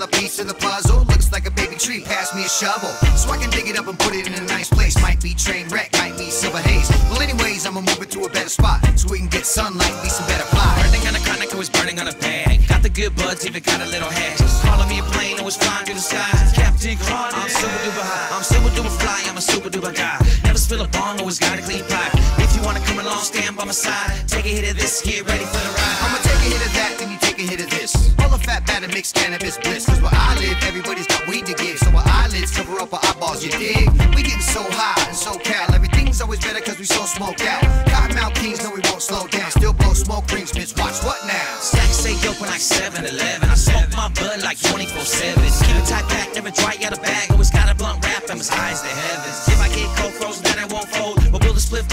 another piece of the puzzle. Looks like a baby tree, pass me a shovel. So I can dig it up and put it in a nice place. Might be train wreck, might be silver haze. Well, anyways, I'ma move it to a better spot. So we can get sunlight, be some better fly. Burning on a chronic, was burning on a bag. Got the good buds, even got a little hash. Calling me a plane, I was flying through the sky. Captain Chronic, I'm super duper high. I'm super duper fly, I'm a super duper guy. Never spill a bong, always got a clean pipe. If you wanna come along, stand by my side. Take a hit of this, get ready for the ride. The fat batter mixed cannabis bliss. Cause where I live, everybody's got weed to give. So our eyelids cover up our eyeballs, you dig? We getting so high and so cal. Everything's always better cause we so smoked out. Kottonmouth Kings know we won't slow down. Still blow smoke rings, bitch. Watch what now? Stacks say open like 7 Eleven. I smoke my bud like 24 7. Keep it tight packed, never dry out a bag. Always got a blunt wrap, I'm as high as the heavens. If I get cold frozen, then I won't fold. But build a split